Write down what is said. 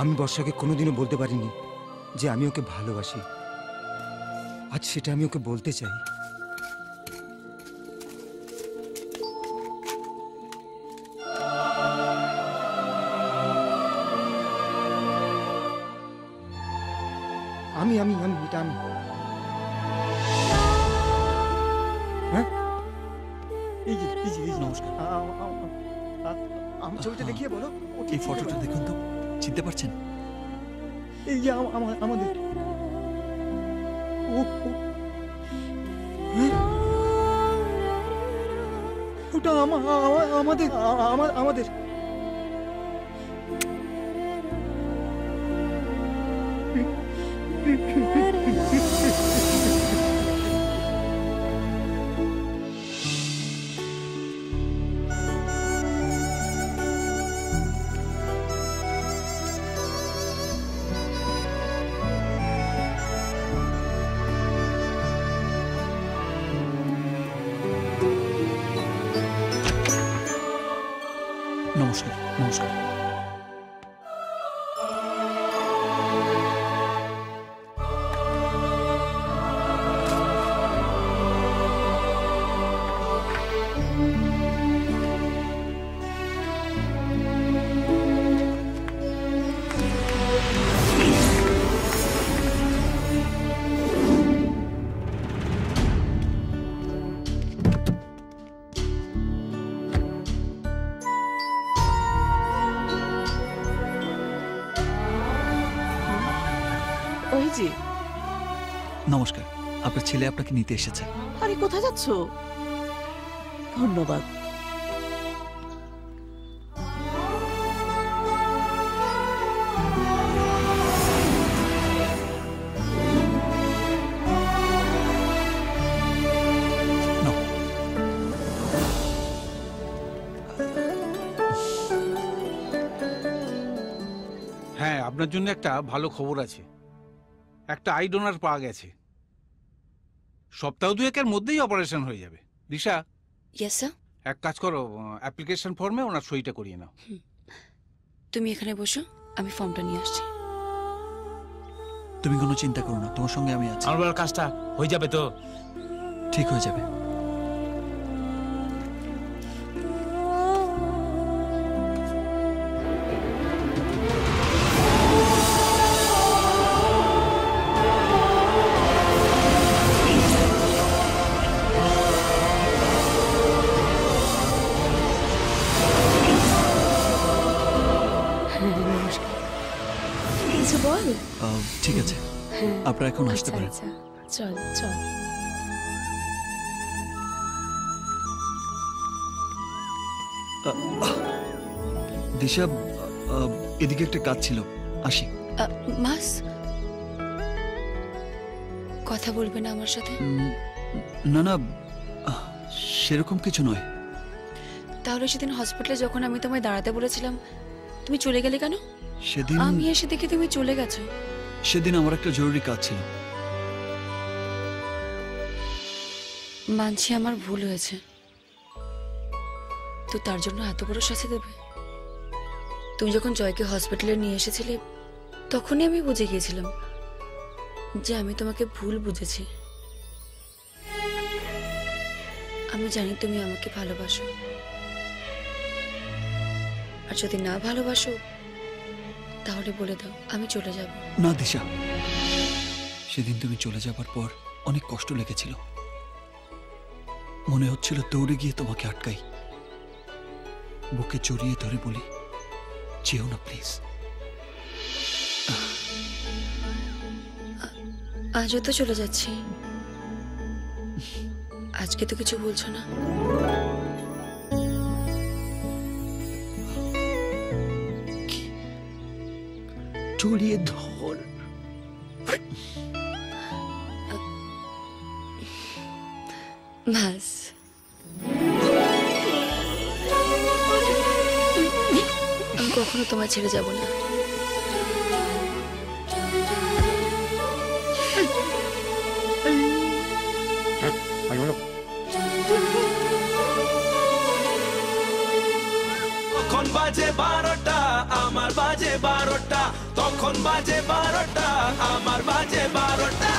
আমি বর্ষাকে কোনোদিনও বলতে পারিনি যে আমি ওকে ভালোবাসি আজ সেটা আমি ওকে বলতে চাই আমি আমি আমি এটা আমি হ্যাঁ এই যে এই যে নমস্কার। ছবিটা দেখিয়ে বলো এই ফটোটা দেখুন তো চিনতে পারছেন? এই যে আমাদের? ওটা আমা- আমা- আমাদের আমাদের। নমস্কার নমস্কার ওই নমস্কার আপনার ছেলে আপনাকে নিতে এসেছে। আরে কোথায় যাচ্ছ? ধন্যবাদ। হ্যাঁ আপনার জন্য একটা ভালো খবর আছে। একটা আই ডোনার পাওয়া গেছে। সপ্তাহ দুয়েকের মধ্যেই অপারেশন হয়ে যাবে। দিশা? ইয়েস স্যার এক কাজ করো অ্যাপ্লিকেশন ফর্মে ওনার সইটা করিয়ে নাও। তুমি এখানে বসো আমি ফর্মটা নিয়ে আসছি। তুমি কোনো চিন্তা করো না তোমার সঙ্গে আমি আছি। আমার কাজটা হয়ে যাবে তো? ঠিক হয়ে যাবে। কিছু বল? ঠিক আছে। আপনারা এখন আসতে আচ্ছা পারেন। আচ্ছা। চল চল। দিশা এদিকে একটা কাজ ছিল। আসি। মাস কথা বলবে না আমার সাথে? না না সেরকম কিছু নয়। তাহলে সেদিন হসপিটালে যখন আমি তোমায় দাঁড়াতে বলেছিলাম তুমি চলে গেলে কেন? সেদিন আমি এসে দেখে তুমি চলে গেছো। সেদিন আমার একটা জরুরি কাজ ছিল। মানছি আমার ভুল হয়েছে। তো তার জন্য এত বড় শাস্তি দেবে? তুমি যখন জয়কে হসপিটালে নিয়ে এসেছিলে তখনই আমি বুঝে গিয়েছিলাম যে আমি তোমাকে ভুল বুঝেছি। আমি জানি তুমি আমাকে ভালোবাসো। আর যদি না ভালোবাসো তাহলে বলে দাও আমি চলে যাব। না দিশা। সেদিন তুমি চলে যাবার পর অনেক কষ্ট লেগেছিল। মনে হচ্ছিল দৌড়ে গিয়ে তোমাকে আটকাই। বুকে জড়িয়ে ধরে বলি যেও না প্লিজ। আজও তো চলে যাচ্ছি। আজকে তো কিছু বলছো না। জড়িয়ে ধর। ব্যাস আমি কখনো তোমায় ছেড়ে যাব না। তখন বাজে বারোটা আমার বাজে বারোটা। তখন বাজে বারোটা আমার বাজে বারোটা।